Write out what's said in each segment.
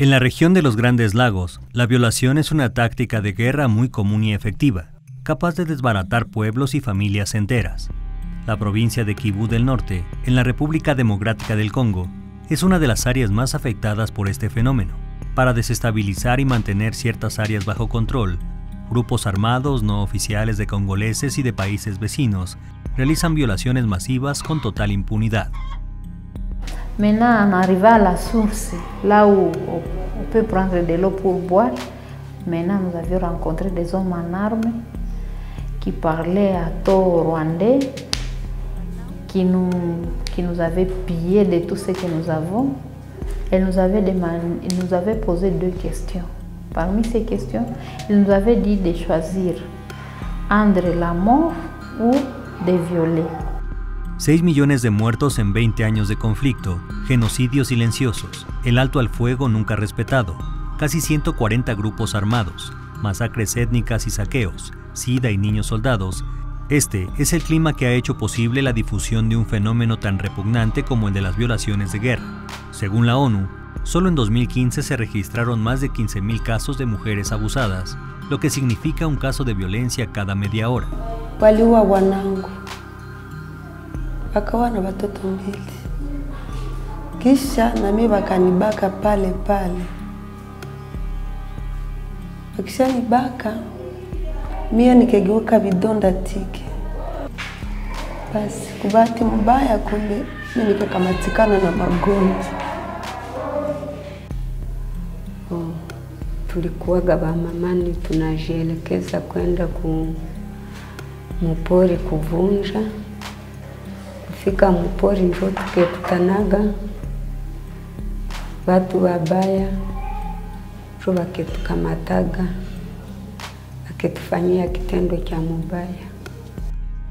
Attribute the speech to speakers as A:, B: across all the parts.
A: En la región de los Grandes Lagos, la violación es una táctica de guerra muy común y efectiva, capaz de desbaratar pueblos y familias enteras. La provincia de Kibú del Norte, en la República Democrática del Congo, es una de las áreas más afectadas por este fenómeno. Para desestabilizar y mantener ciertas áreas bajo control, grupos armados no oficiales de congoleses y de países vecinos realizan violaciones masivas con total impunidad.
B: Maintenant, en arrivant à la source, là où on peut prendre de l'eau pour boire, maintenant nous avions rencontré des hommes en armes qui parlaient à tort rwandais, qui nous, qui nous avaient pillé de tout ce que nous avons. Et nous avaient, demandé, ils nous avaient posé deux questions. Parmi ces questions, ils nous avaient dit de choisir entre la mort ou de violer.
A: 6 millones de muertos en 20 años de conflicto, genocidios silenciosos, el alto al fuego nunca respetado, casi 140 grupos armados, masacres étnicas y saqueos, sida y niños soldados. Este es el clima que ha hecho posible la difusión de un fenómeno tan repugnante como el de las violaciones de guerra. Según la ONU, solo en 2015 se registraron más de 15.000 casos de mujeres abusadas, lo que significa un caso de violencia cada media hora.
C: Wakawa na watoto mbili, kisha nami wakanibaka pale pale. Wakishanibaka mie nikageuka vidonda tike. Basi kubahati mbaya, kumbe mi nikakamatikana na magonjwa.
D: Oh, tulikuwaga bamamani tunajielekeza kwenda ku mupori kuvunja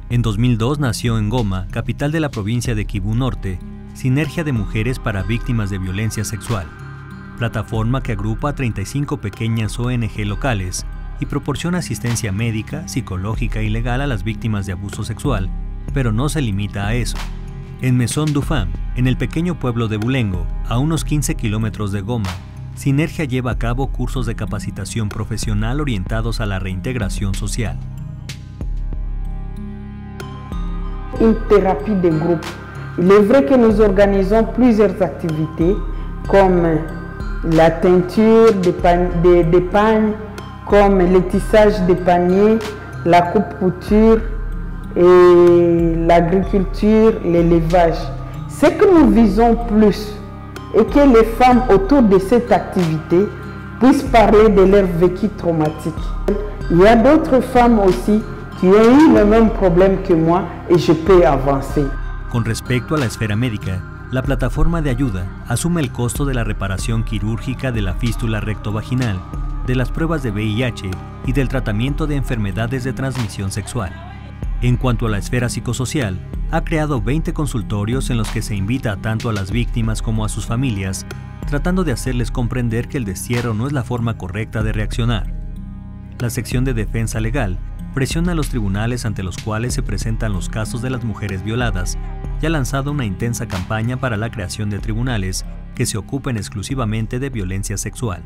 A: En 2002 nació en Goma, capital de la provincia de Kivu Norte, Sinergia de Mujeres para Víctimas de Violencia Sexual, plataforma que agrupa 35 pequeñas ONG locales y proporciona asistencia médica, psicológica y legal a las víctimas de abuso sexual pero no se limita a eso. En Maison du Femme, en el pequeño pueblo de Bulengo, a unos 15 kilómetros de Goma, Sinergia lleva a cabo cursos de capacitación profesional orientados a la reintegración social.
E: Une thérapie de groupe. Il est vrai que nous organisons plusieurs activités comme la teinture de, de, de pagnes, comme le tissage de paniers, la coupe couture, et l'agriculture, l'élevage. Ce que nous visons plus est que les femmes autour de cette activité puissent parler de leur vécu traumatique. Il y a d'autres femmes aussi qui ont eu le même problème que moi et je peux avancer.
A: Con respecto a la esfera médica, la plataforma de ayuda asume el costo de la reparación quirúrgica de la fístula rectovaginal, de las pruebas de VIH y del tratamiento de enfermedades de transmisión sexual. En cuanto a la esfera psicosocial, ha creado 20 consultorios en los que se invita tanto a las víctimas como a sus familias, tratando de hacerles comprender que el destierro no es la forma correcta de reaccionar. La sección de defensa legal presiona a los tribunales ante los cuales se presentan los casos de las mujeres violadas y ha lanzado una intensa campaña para la creación de tribunales que se ocupen exclusivamente de violencia sexual.